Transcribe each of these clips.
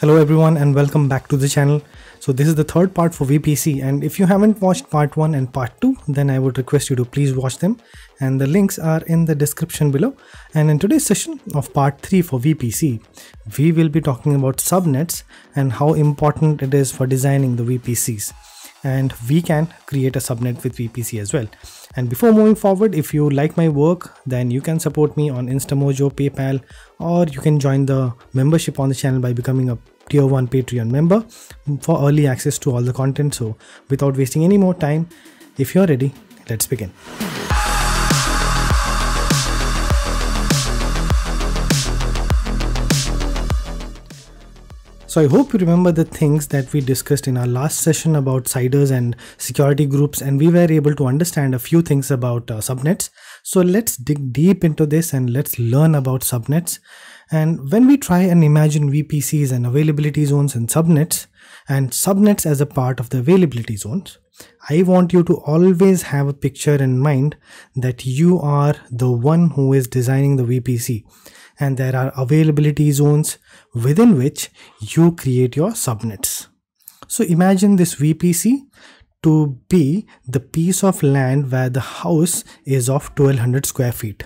Hello everyone and welcome back to the channel. So this is the third part for VPC and if you haven't watched part 1 and part 2 then I would request you to please watch them and the links are in the description below. And in today's session of part 3 for VPC we will be talking about subnets and how important it is for designing the VPCs and we can create a subnet with VPC as well. And before moving forward, if you like my work, then you can support me on Instamojo, PayPal, or you can join the membership on the channel by becoming a tier 1 Patreon member for early access to all the content. So without wasting any more time, if you're ready, let's begin. So I hope you remember the things that we discussed in our last session about CIDRs and security groups and we were able to understand a few things about uh, subnets. So let's dig deep into this and let's learn about subnets. And when we try and imagine VPCs and availability zones and subnets and subnets as a part of the availability zones, I want you to always have a picture in mind that you are the one who is designing the VPC and there are availability zones within which you create your subnets. So imagine this VPC to be the piece of land where the house is of 1200 square feet,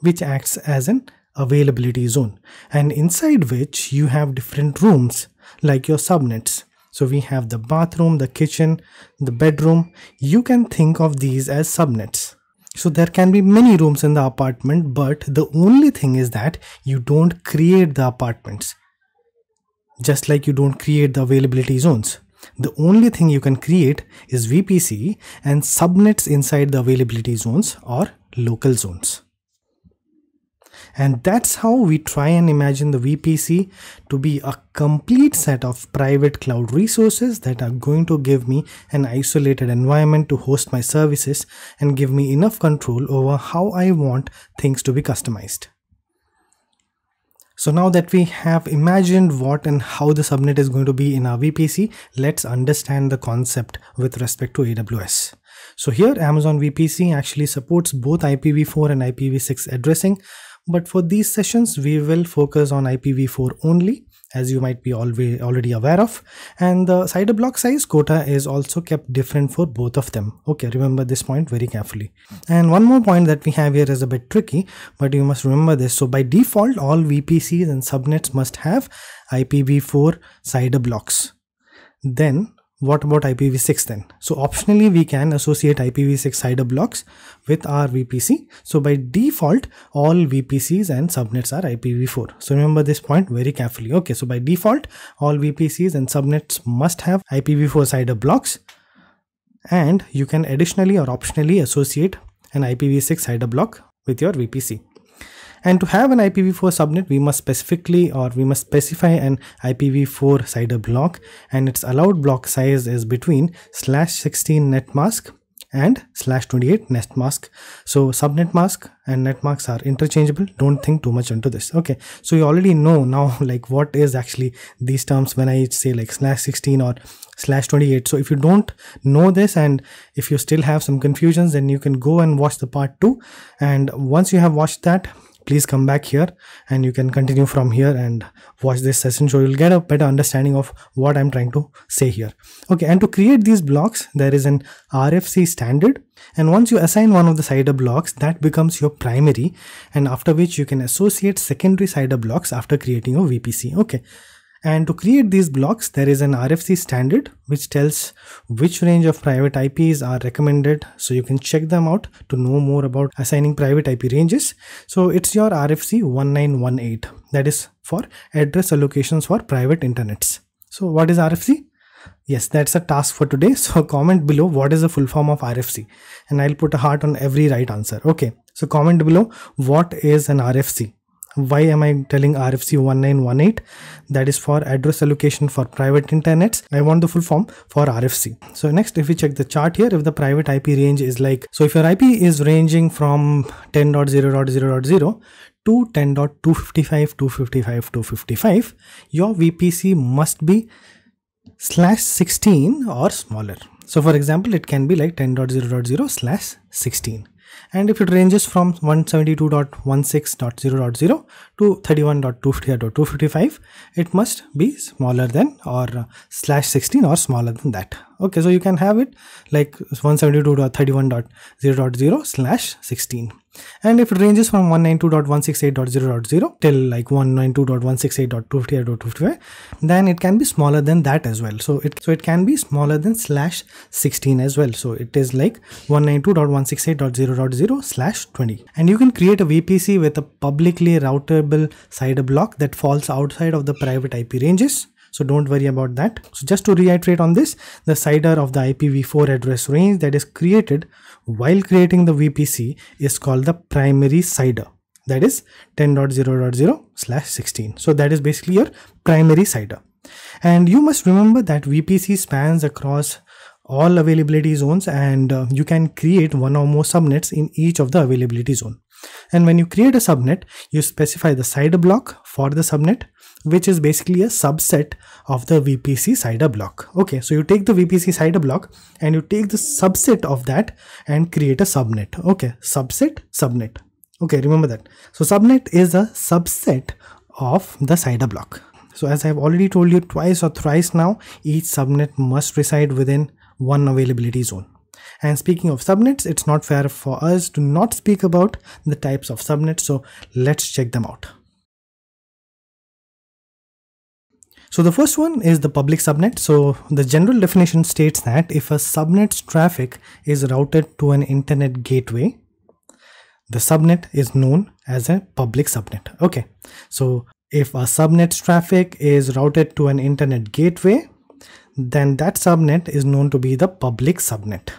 which acts as an availability zone and inside which you have different rooms like your subnets. So we have the bathroom, the kitchen, the bedroom. You can think of these as subnets. So there can be many rooms in the apartment, but the only thing is that you don't create the apartments. Just like you don't create the availability zones. The only thing you can create is VPC and subnets inside the availability zones or local zones. And that's how we try and imagine the VPC to be a complete set of private cloud resources that are going to give me an isolated environment to host my services and give me enough control over how I want things to be customized. So now that we have imagined what and how the subnet is going to be in our VPC, let's understand the concept with respect to AWS. So here Amazon VPC actually supports both IPv4 and IPv6 addressing, but for these sessions, we will focus on IPv4 only as you might be already already aware of. And the CIDR block size quota is also kept different for both of them. Okay remember this point very carefully. And one more point that we have here is a bit tricky but you must remember this. So by default all vpcs and subnets must have ipv4 CIDR blocks. Then what about IPv6 then? So optionally we can associate IPv6 CIDR blocks with our VPC. So by default all VPCs and subnets are IPv4. So remember this point very carefully. Okay, so by default all VPCs and subnets must have IPv4 CIDR blocks and you can additionally or optionally associate an IPv6 CIDR block with your VPC. And to have an IPv4 subnet, we must specifically or we must specify an IPv4 CIDR block. And its allowed block size is between slash 16 net mask and slash 28 net mask. So subnet mask and net masks are interchangeable. Don't think too much into this. Okay. So you already know now like what is actually these terms when i say like slash 16 or slash 28 so if you don't know this and if you still have some confusions then you can go and watch the part 2 and once you have watched that please come back here and you can continue from here and watch this session so you'll get a better understanding of what I'm trying to say here. Okay, and to create these blocks, there is an RFC standard. And once you assign one of the CIDR blocks, that becomes your primary and after which you can associate secondary CIDR blocks after creating your VPC. Okay. And to create these blocks, there is an RFC standard which tells which range of private IPs are recommended. So you can check them out to know more about assigning private IP ranges. So it's your RFC 1918 that is for address allocations for private internets. So what is RFC? Yes, that's a task for today. So comment below what is the full form of RFC and I'll put a heart on every right answer. Okay, so comment below what is an RFC why am I telling RFC 1918 that is for address allocation for private internets. I want the full form for RFC so next if we check the chart here if the private IP range is like so if your IP is ranging from 10.0.0.0 to 10.255 255 255 your VPC must be slash 16 or smaller. So for example it can be like 10.0.0 slash 16 and if it ranges from 172.16.0.0 to 31.250.255 it must be smaller than or slash 16 or smaller than that okay so you can have it like 172.31.0.0 slash 16 and if it ranges from 192.168.0.0 till like 192.168.258.255 then it can be smaller than that as well. So it so it can be smaller than slash 16 as well. So it is like 192.168.0.0 slash 20 and you can create a vpc with a publicly routable CIDR block that falls outside of the private ip ranges so don't worry about that. So just to reiterate on this the CIDR of the ipv4 address range that is created while creating the vpc is called the primary CIDR that is 10.0.0 slash 16 so that is basically your primary CIDR and you must remember that vpc spans across all availability zones and uh, you can create one or more subnets in each of the availability zone and when you create a subnet you specify the CIDR block for the subnet which is basically a subset of the VPC CIDR block. Okay, so you take the VPC CIDR block and you take the subset of that and create a subnet. Okay, subset, subnet. Okay, remember that. So subnet is a subset of the CIDR block. So as I've already told you twice or thrice now, each subnet must reside within one availability zone. And speaking of subnets, it's not fair for us to not speak about the types of subnets. So let's check them out. So the first one is the public subnet. So the general definition states that if a subnet's traffic is routed to an internet gateway, the subnet is known as a public subnet. Okay. So if a subnet's traffic is routed to an internet gateway, then that subnet is known to be the public subnet.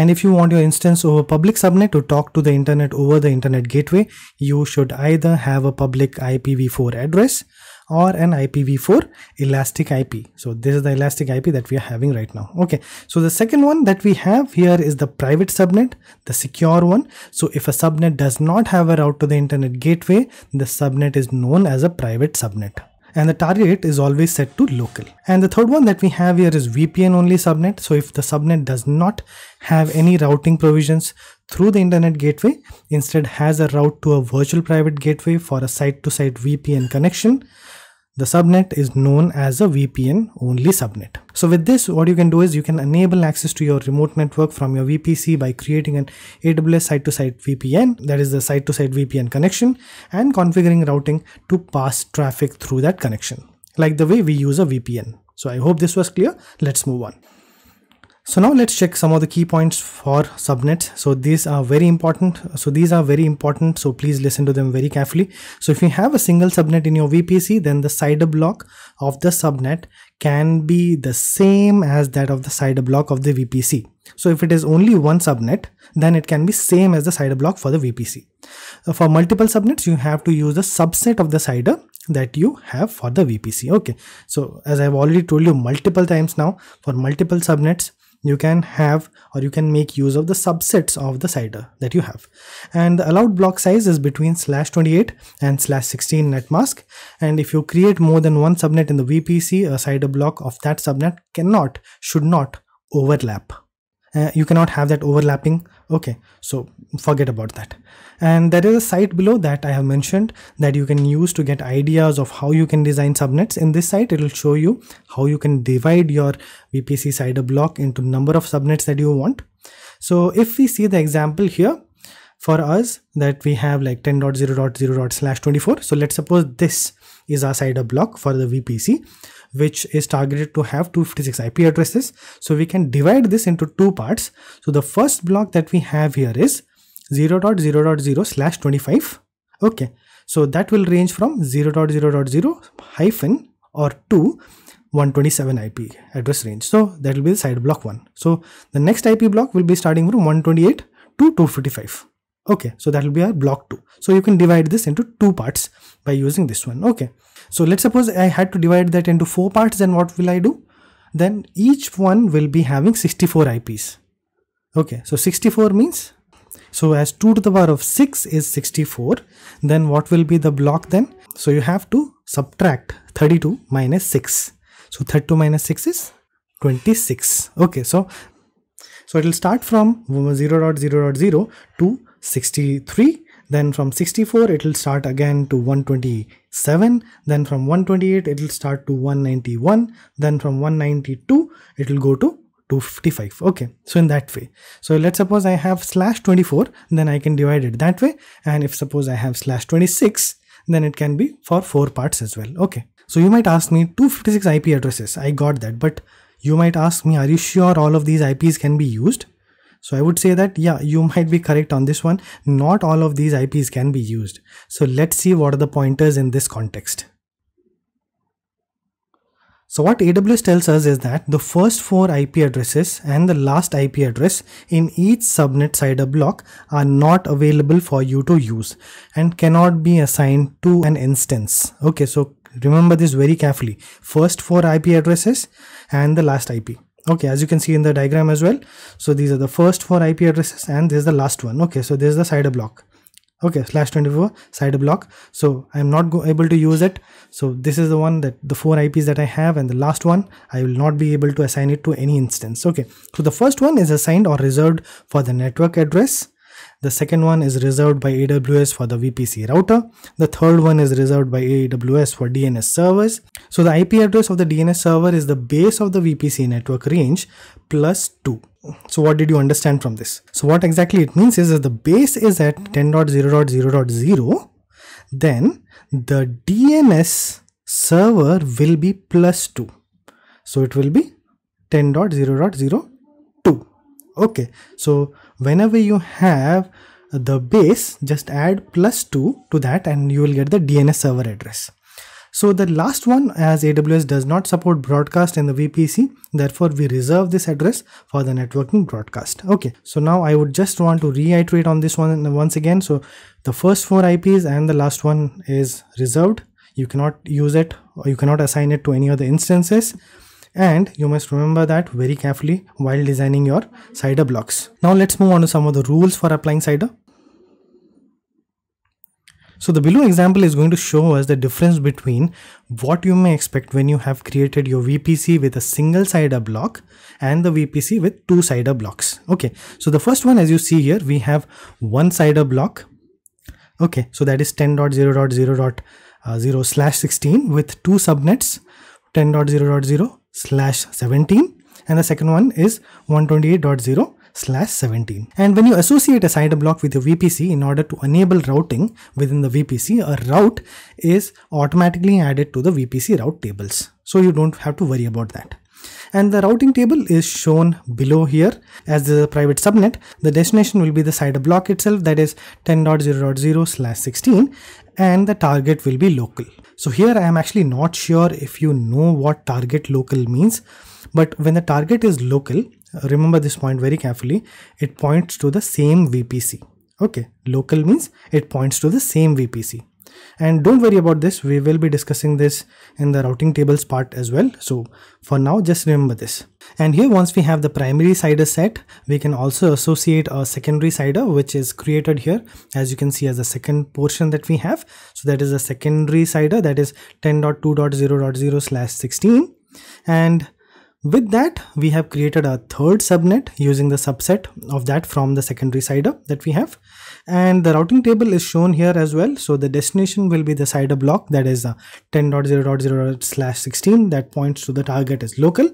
And if you want your instance over public subnet to talk to the internet over the internet gateway, you should either have a public IPv4 address or an IPv4 elastic IP. So this is the elastic IP that we are having right now. Okay. So the second one that we have here is the private subnet, the secure one. So if a subnet does not have a route to the internet gateway, the subnet is known as a private subnet and the target is always set to local. And the third one that we have here is VPN only subnet. So if the subnet does not have any routing provisions through the internet gateway, instead has a route to a virtual private gateway for a site-to-site VPN connection, the subnet is known as a VPN only subnet. So with this, what you can do is you can enable access to your remote network from your VPC by creating an AWS site-to-site VPN, that is the site-to-site VPN connection, and configuring routing to pass traffic through that connection, like the way we use a VPN. So I hope this was clear. Let's move on. So now let's check some of the key points for subnets. So these are very important. So these are very important. So please listen to them very carefully. So if you have a single subnet in your VPC, then the CIDR block of the subnet can be the same as that of the CIDR block of the VPC. So if it is only one subnet, then it can be same as the CIDR block for the VPC. Uh, for multiple subnets, you have to use a subset of the CIDR that you have for the VPC. Okay. So as I've already told you multiple times now, for multiple subnets, you can have or you can make use of the subsets of the CIDR that you have. And the allowed block size is between slash 28 and slash 16 net mask. And if you create more than one subnet in the VPC a CIDR block of that subnet cannot should not overlap uh, you cannot have that overlapping. Okay so forget about that. And there is a site below that I have mentioned that you can use to get ideas of how you can design subnets. In this site it will show you how you can divide your VPC CIDR block into number of subnets that you want. So if we see the example here for us that we have like 10.0.0. slash 24 so let's suppose this is our CIDR block for the VPC which is targeted to have 256 IP addresses. So we can divide this into two parts. So the first block that we have here is 0.0.0 slash 25. Okay, so that will range from 0.0.0 hyphen or to 127 IP address range. So that will be the CIDR block one. So the next IP block will be starting from 128 to 255. Okay, so that will be our block two. So you can divide this into two parts by using this one. Okay. So let's suppose I had to divide that into four parts, then what will I do? Then each one will be having 64 IPs. Okay, so 64 means, so as 2 to the power of 6 is 64, then what will be the block then? So you have to subtract 32 minus 6. So 32 minus 6 is 26. Okay, so so it will start from 0.0.0 to 63 then from 64 it will start again to 127 then from 128 it will start to 191 then from 192 it will go to 255 okay so in that way. So let's suppose i have slash 24 then i can divide it that way. And if suppose i have slash 26 then it can be for four parts as well. Okay so you might ask me 256 ip addresses. I got that. But you might ask me are you sure all of these ips can be used so I would say that, yeah, you might be correct on this one. Not all of these IPs can be used. So let's see what are the pointers in this context. So what AWS tells us is that the first four IP addresses and the last IP address in each subnet CIDR block are not available for you to use and cannot be assigned to an instance. Okay, so remember this very carefully. First four IP addresses and the last IP okay as you can see in the diagram as well so these are the first four ip addresses and this is the last one. Okay so this is the CIDR block. Okay slash 24 CIDR block. So i'm not able to use it. So this is the one that the four ips that i have and the last one i will not be able to assign it to any instance. Okay so the first one is assigned or reserved for the network address the second one is reserved by AWS for the VPC router. The third one is reserved by AWS for DNS servers. So the IP address of the DNS server is the base of the VPC network range plus 2. So what did you understand from this? So what exactly it means is that the base is at 10.0.0.0 then the DNS server will be plus 2. So it will be 10.0.0.2. Okay, so whenever you have the base just add plus 2 to that and you will get the DNS server address. So the last one as AWS does not support broadcast in the VPC therefore we reserve this address for the networking broadcast. Okay so now I would just want to reiterate on this one once again so the first four IPs and the last one is reserved you cannot use it or you cannot assign it to any other instances and you must remember that very carefully while designing your CIDR blocks. Now let's move on to some of the rules for applying CIDR. So the below example is going to show us the difference between what you may expect when you have created your VPC with a single CIDR block and the VPC with two CIDR blocks. Okay, so the first one as you see here, we have one CIDR block. Okay, so that is 10.0.0.0 uh, slash 16 with two subnets 10.0.0 slash 17 and the second one is 128.0 slash 17 and when you associate a CIDR block with your VPC in order to enable routing within the VPC a route is automatically added to the VPC route tables. So you don't have to worry about that. And the routing table is shown below here as the private subnet. The destination will be the CIDR block itself that is 10.0.0 slash 16 and the target will be local so here I am actually not sure if you know what target local means, but when the target is local, remember this point very carefully, it points to the same VPC. Okay, local means it points to the same VPC. And don't worry about this, we will be discussing this in the routing tables part as well. So for now, just remember this. And here once we have the primary CIDR set, we can also associate a secondary CIDR which is created here as you can see as a second portion that we have. So that is a secondary CIDR that is 10.2.0.0 slash 16 and with that, we have created a third subnet using the subset of that from the secondary CIDR that we have. And the routing table is shown here as well. So the destination will be the CIDR block that is uh, 10.0.0 slash 16 that points to the target as local.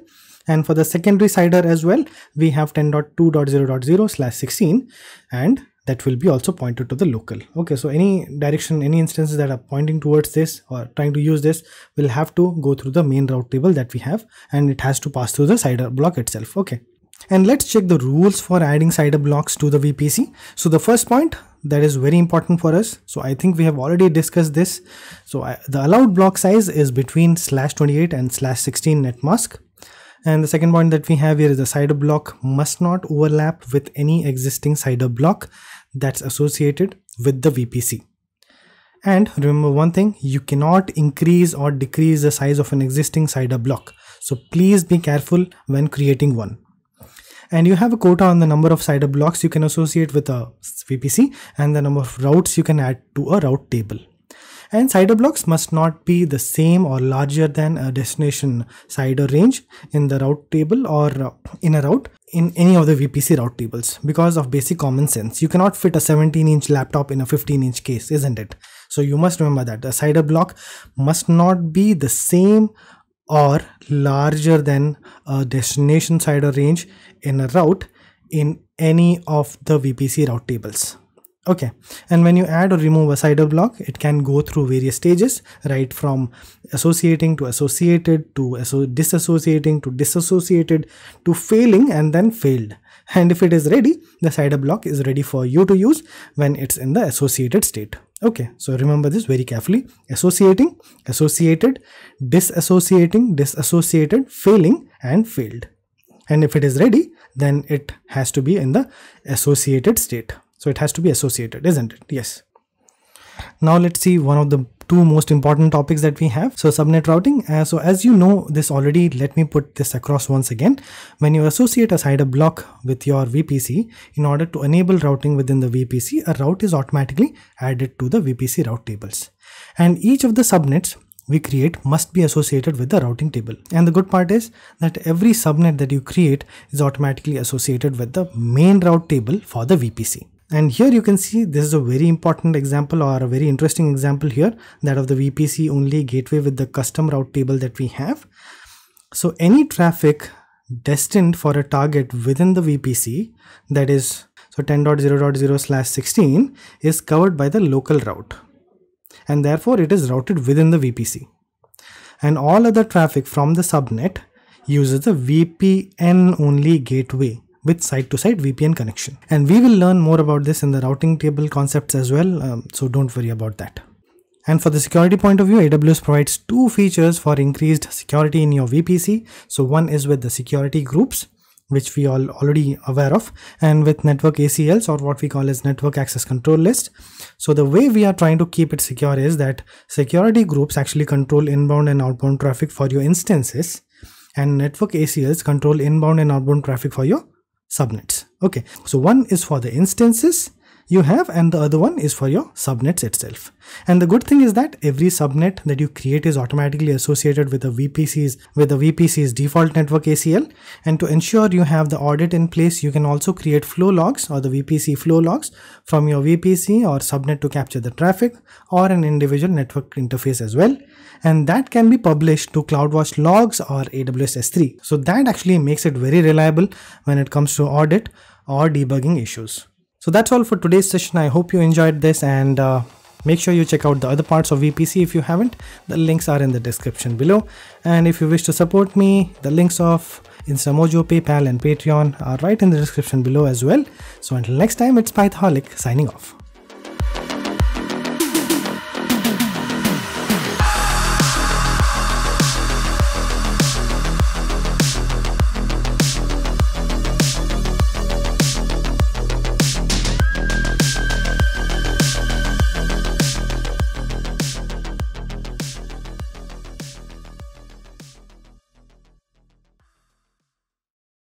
And for the secondary CIDR as well, we have 10.2.0.0 slash 16 and that will be also pointed to the local okay so any direction any instances that are pointing towards this or trying to use this will have to go through the main route table that we have and it has to pass through the CIDR block itself okay and let's check the rules for adding CIDR blocks to the VPC so the first point that is very important for us so i think we have already discussed this so I, the allowed block size is between slash 28 and slash 16 net mask and the second point that we have here is the CIDR block must not overlap with any existing CIDR block that's associated with the VPC. And remember one thing, you cannot increase or decrease the size of an existing CIDR block. So please be careful when creating one. And you have a quota on the number of CIDR blocks you can associate with a VPC and the number of routes you can add to a route table And CIDR blocks must not be the same or larger than a destination CIDR range in the route table or uh, in a route in any of the VPC route tables because of basic common sense. You cannot fit a 17 inch laptop in a 15 inch case, isn't it? So you must remember that the CIDR block must not be the same or larger than a destination CIDR range in a route in any of the VPC route tables. Okay. And when you add or remove a CIDR block it can go through various stages right from associating to associated to disassociating to disassociated to failing and then failed and if it is ready the CIDR block is ready for you to use when it's in the associated state okay so remember this very carefully associating associated disassociating disassociated failing and failed and if it is ready then it has to be in the associated state so it has to be associated, isn't it? Yes. Now let's see one of the two most important topics that we have. So subnet routing. Uh, so as you know this already, let me put this across once again. When you associate a CIDR block with your VPC, in order to enable routing within the VPC, a route is automatically added to the VPC route tables. And each of the subnets we create must be associated with the routing table. And the good part is that every subnet that you create is automatically associated with the main route table for the VPC. And here you can see this is a very important example or a very interesting example here that of the VPC only gateway with the custom route table that we have. So any traffic destined for a target within the VPC that is so 10.0.0 slash 16 is covered by the local route and therefore it is routed within the VPC. And all other traffic from the subnet uses the VPN only gateway with site-to-site VPN connection. And we will learn more about this in the routing table concepts as well, um, so don't worry about that. And for the security point of view, AWS provides two features for increased security in your VPC. So one is with the security groups, which we all already aware of, and with network ACLs or what we call as network access control list. So the way we are trying to keep it secure is that security groups actually control inbound and outbound traffic for your instances and network ACLs control inbound and outbound traffic for your subnets. Okay, so one is for the instances you have and the other one is for your subnets itself. And the good thing is that every subnet that you create is automatically associated with the VPC's with the VPC's default network ACL. And to ensure you have the audit in place, you can also create flow logs or the VPC flow logs from your VPC or subnet to capture the traffic or an individual network interface as well and that can be published to CloudWatch logs or AWS S3. So that actually makes it very reliable when it comes to audit or debugging issues. So that's all for today's session. I hope you enjoyed this and uh, make sure you check out the other parts of VPC if you haven't. The links are in the description below. And if you wish to support me, the links of Instamojo, PayPal and Patreon are right in the description below as well. So until next time, it's Pythoholic signing off.